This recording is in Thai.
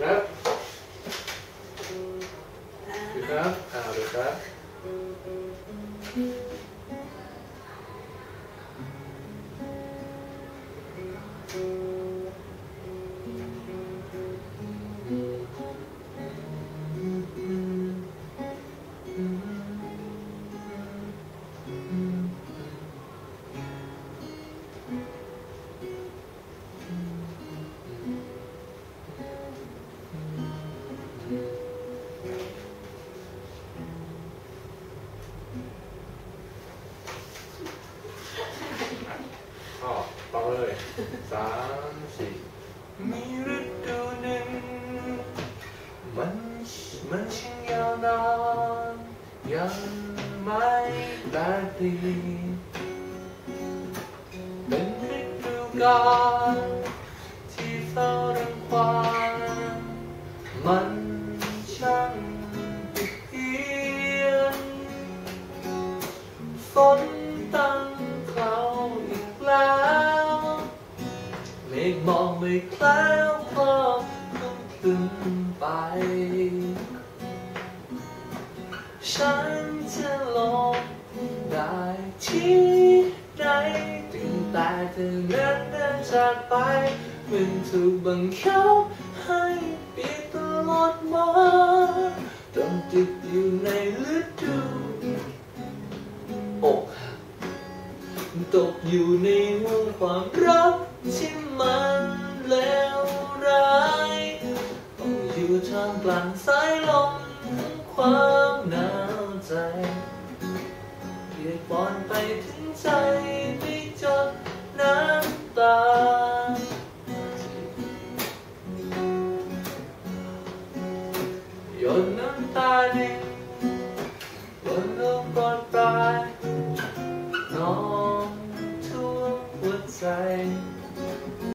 ครับดู อ๋อต่อเลยสามสี่มีฤดูหนึ่งมันมันช่างยาวนานยังไม่แปลเปลี่ยนเป็นฤดูกาลที่เฝ้ารังควานมัน ฝนตั้งคราวอีกแล้วเมฆมองไม่แคล้วคลอมคลุมคลึงไป ฉันจะลองได้ที่ไหนถึงแต่เธอนั้นเดินจากไปมันถูกบังคับให้เปลี่ยนตลอดมาต้องติดอยู่ในฤดู ตกอยู่ในห่วงความรักที่มันแล้วร้ายต้องอยู่ท่ามกลางสายลมของความหนาวใจเรียกบอลไปถึงใจไม่จดน้ำตาหยดน้ำตาหนึ่งบนลมปล ล